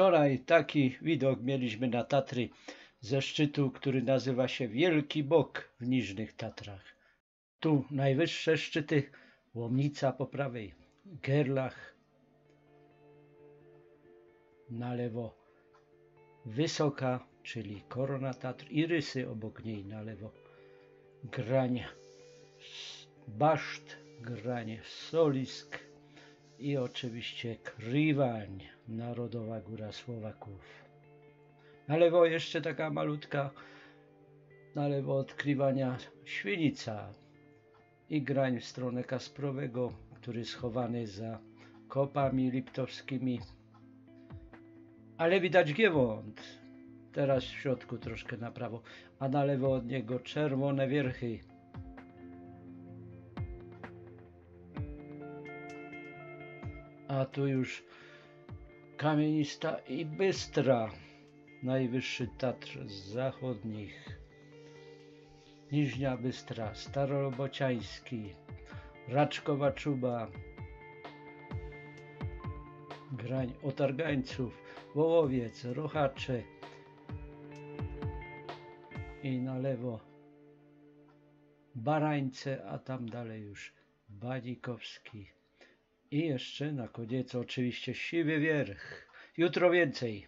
Wczoraj taki widok mieliśmy na Tatry ze szczytu, który nazywa się Wielki Bok w Niżnych Tatrach. Tu najwyższe szczyty, Łomnica po prawej, Gerlach na lewo, Wysoka, czyli Korona Tatr i Rysy obok niej na lewo, Grań, Baszt, Grań, Solisk i oczywiście Kriwań, Narodowa Góra Słowaków. Na lewo jeszcze taka malutka, na lewo od Kriwania Świnica i Grań w stronę Kasprowego, który schowany za kopami liptowskimi. Ale widać Giewont, teraz w środku troszkę na prawo, a na lewo od niego czerwone wierchy. A tu już kamienista i bystra, najwyższy Tatr z zachodnich. Niżnia Bystra, Starobociański, Raczkowa Czuba, Grań Otargańców, Wołowiec, Rochacze i na lewo Barańce, a tam dalej już Badikowski. I jeszcze na koniec oczywiście Siwy Wierch. Jutro więcej.